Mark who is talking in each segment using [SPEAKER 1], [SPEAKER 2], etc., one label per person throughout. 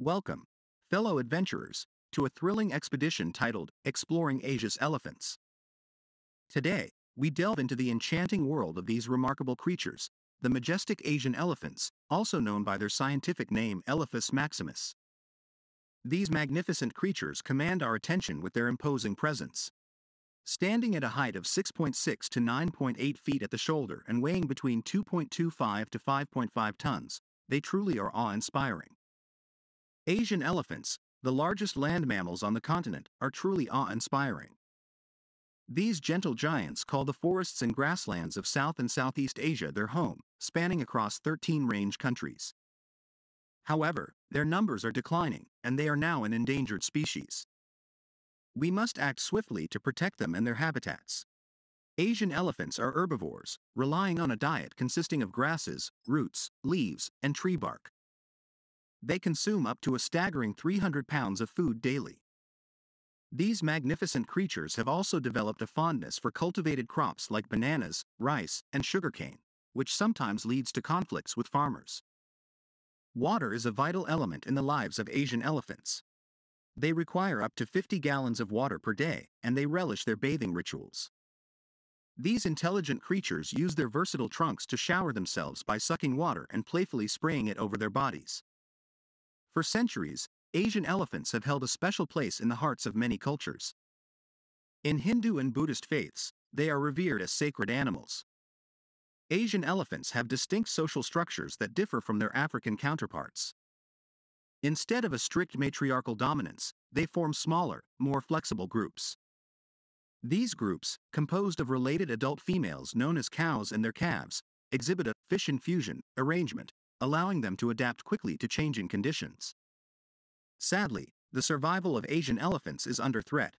[SPEAKER 1] Welcome, fellow adventurers, to a thrilling expedition titled Exploring Asia's Elephants. Today, we delve into the enchanting world of these remarkable creatures, the majestic Asian elephants, also known by their scientific name Elephas maximus. These magnificent creatures command our attention with their imposing presence. Standing at a height of 6.6 to 9.8 feet at the shoulder and weighing between 2.25 to 5.5 tons, they truly are awe inspiring. Asian elephants, the largest land mammals on the continent, are truly awe inspiring. These gentle giants call the forests and grasslands of South and Southeast Asia their home, spanning across 13 range countries. However, their numbers are declining, and they are now an endangered species. We must act swiftly to protect them and their habitats. Asian elephants are herbivores, relying on a diet consisting of grasses, roots, leaves, and tree bark. They consume up to a staggering 300 pounds of food daily. These magnificent creatures have also developed a fondness for cultivated crops like bananas, rice, and sugarcane, which sometimes leads to conflicts with farmers. Water is a vital element in the lives of Asian elephants. They require up to 50 gallons of water per day, and they relish their bathing rituals. These intelligent creatures use their versatile trunks to shower themselves by sucking water and playfully spraying it over their bodies. For centuries, Asian elephants have held a special place in the hearts of many cultures. In Hindu and Buddhist faiths, they are revered as sacred animals. Asian elephants have distinct social structures that differ from their African counterparts. Instead of a strict matriarchal dominance, they form smaller, more flexible groups. These groups, composed of related adult females known as cows and their calves, exhibit a fission fusion arrangement allowing them to adapt quickly to changing conditions. Sadly, the survival of Asian elephants is under threat.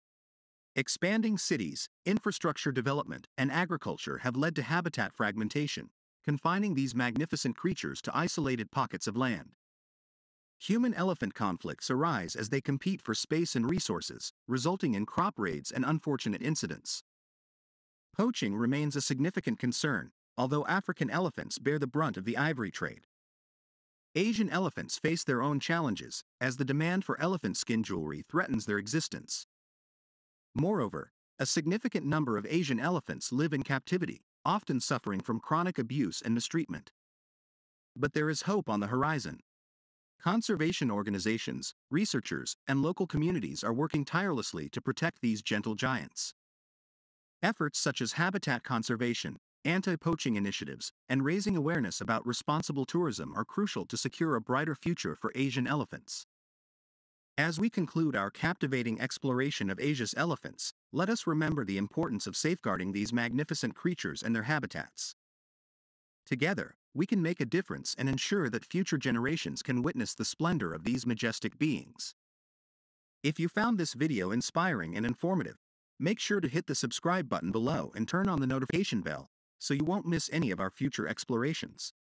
[SPEAKER 1] Expanding cities, infrastructure development, and agriculture have led to habitat fragmentation, confining these magnificent creatures to isolated pockets of land. Human elephant conflicts arise as they compete for space and resources, resulting in crop raids and unfortunate incidents. Poaching remains a significant concern, although African elephants bear the brunt of the ivory trade. Asian elephants face their own challenges, as the demand for elephant skin jewelry threatens their existence. Moreover, a significant number of Asian elephants live in captivity, often suffering from chronic abuse and mistreatment. But there is hope on the horizon. Conservation organizations, researchers, and local communities are working tirelessly to protect these gentle giants. Efforts such as habitat conservation, anti poaching initiatives, and raising awareness about responsible tourism are crucial to secure a brighter future for Asian elephants. As we conclude our captivating exploration of Asia's elephants, let us remember the importance of safeguarding these magnificent creatures and their habitats. Together, we can make a difference and ensure that future generations can witness the splendor of these majestic beings. If you found this video inspiring and informative, make sure to hit the subscribe button below and turn on the notification bell so you won't miss any of our future explorations.